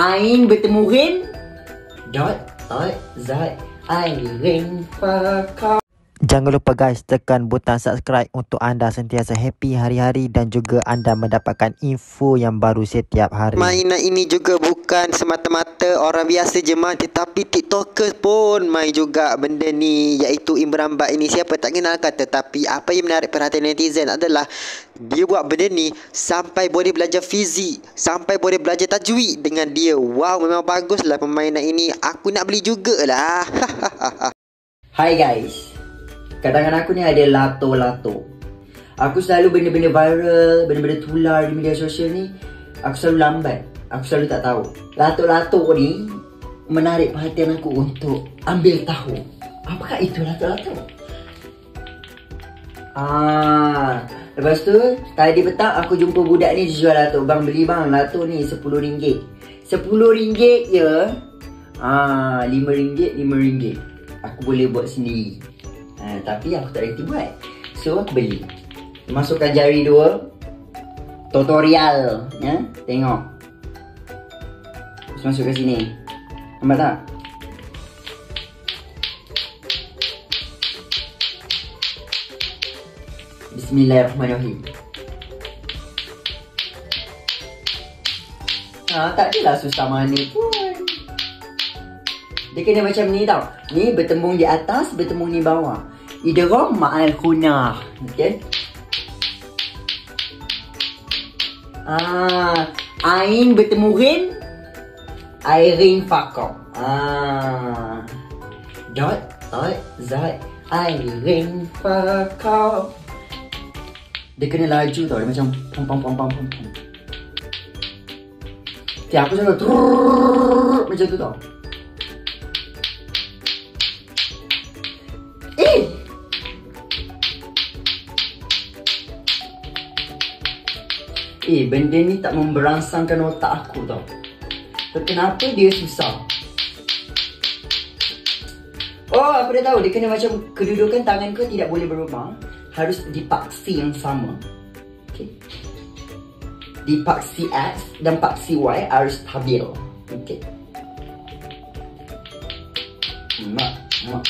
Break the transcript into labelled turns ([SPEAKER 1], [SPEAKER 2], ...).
[SPEAKER 1] Ain bertemu Rin. Dot Dot Zat Airin Fakar
[SPEAKER 2] Jangan lupa guys tekan butang subscribe untuk anda sentiasa happy hari-hari dan juga anda mendapatkan info yang baru setiap hari.
[SPEAKER 3] Mainan ini juga bukan semata-mata orang biasa je main tetapi TikTokers pun main juga benda ni iaitu Imran Bat ini siapa tak kenal kan tetapi apa yang menarik perhatian netizen adalah dia buat benda ni sampai boleh belajar fizik sampai boleh belajar tajwid dengan dia. Wow memang baguslah permainan ini. Aku nak beli jugalah.
[SPEAKER 1] Hai guys Kat aku ni ada lato-lato Aku selalu benda-benda viral Benda-benda tular di media sosial ni Aku selalu lambat Aku selalu tak tahu Lato-lato ni Menarik perhatian aku untuk Ambil tahu Apakah itu lato-lato? Ah, lepas tu tadi petang aku jumpa budak ni jual lato. Bang beli bang lato ni RM10. RM10 je. Ah, RM5, RM5. Aku boleh buat sendiri. Ha, tapi aku tak reti buat. So aku beli. Masukkan jari dua. Tutorial. Ya? Tengok. Masuk ke sini. Nampak tak? Bismillahirrahmanirrahim. Ha, tak adalah susah mana pun. Dia kena macam ni tau. Ni bertembung di atas, bertembung di bawah. Idrom ma'al kunah. Okay? Ah, Ain bertemu Rin. Fakor. Ah. Dot, dot, zat. Airin fakor. Dia kena laju tau. Dia macam pom pom pom pom pom pom. Okay, aku cakap macam tu tau. Eh, benda ni tak memberangsangkan otak aku tau. So, kenapa dia susah? Oh, aku dah tahu. Dia kena macam kedudukan tangan kau tidak boleh berubah. Harus di paksi yang sama. Okay. Di paksi X dan paksi Y harus stabil. Okay. Mak, mak.